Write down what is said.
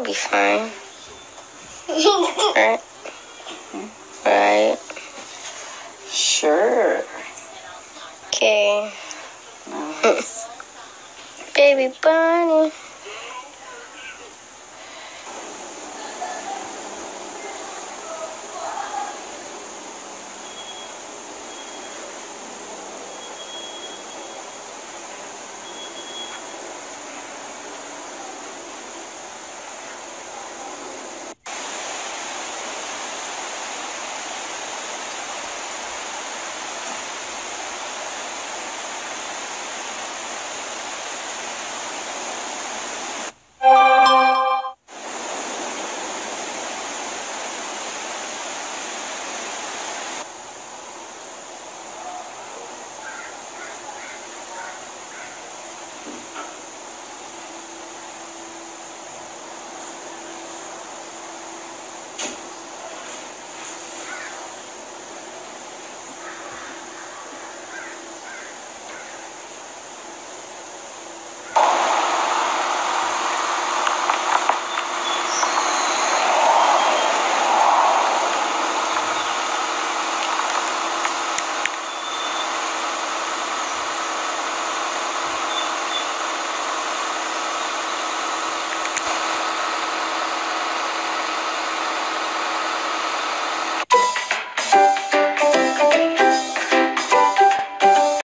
be fine. right? Right. Sure. Okay. Nice. Baby bunny.